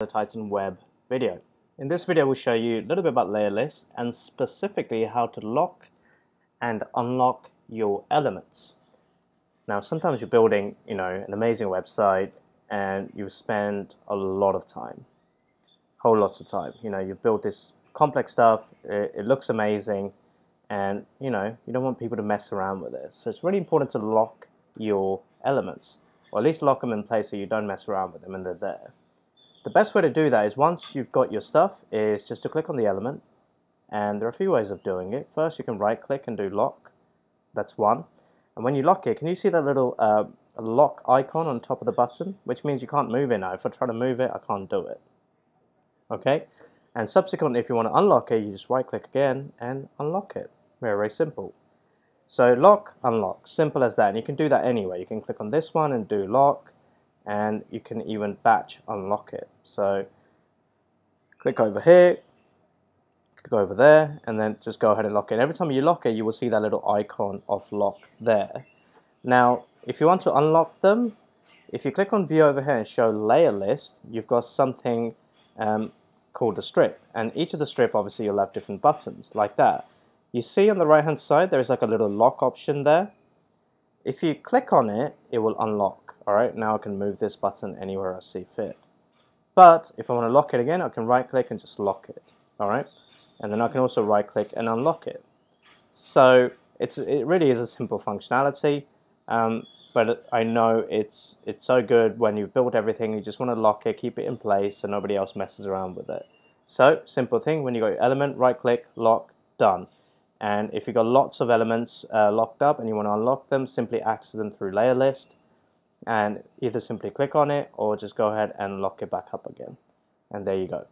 the Titan Web video. In this video we'll show you a little bit about layer lists and specifically how to lock and unlock your elements. Now sometimes you're building you know an amazing website and you spend a lot of time, whole lots of time. You know you've built this complex stuff, it, it looks amazing and you know you don't want people to mess around with it. So it's really important to lock your elements or at least lock them in place so you don't mess around with them and they're there. The best way to do that is once you've got your stuff is just to click on the element and there are a few ways of doing it. First you can right click and do lock, that's one. And when you lock it, can you see that little uh, lock icon on top of the button? Which means you can't move it now. If I try to move it, I can't do it. Okay? And subsequently, if you want to unlock it, you just right click again and unlock it. Very, very simple. So lock, unlock, simple as that. And you can do that anyway. You can click on this one and do lock, and you can even batch unlock it. So click over here, click over there, and then just go ahead and lock it. Every time you lock it, you will see that little icon of lock there. Now, if you want to unlock them, if you click on view over here and show layer list, you've got something um, called a strip. And each of the strip, obviously, you'll have different buttons like that. You see on the right hand side, there's like a little lock option there. If you click on it, it will unlock. Alright, now I can move this button anywhere I see fit. But if I want to lock it again, I can right click and just lock it. Alright, and then I can also right click and unlock it. So it's it really is a simple functionality. Um, but I know it's it's so good when you've built everything, you just want to lock it, keep it in place so nobody else messes around with it. So, simple thing, when you go element, right click, lock, done. And if you've got lots of elements uh, locked up and you want to unlock them, simply access them through layer list and either simply click on it or just go ahead and lock it back up again. And there you go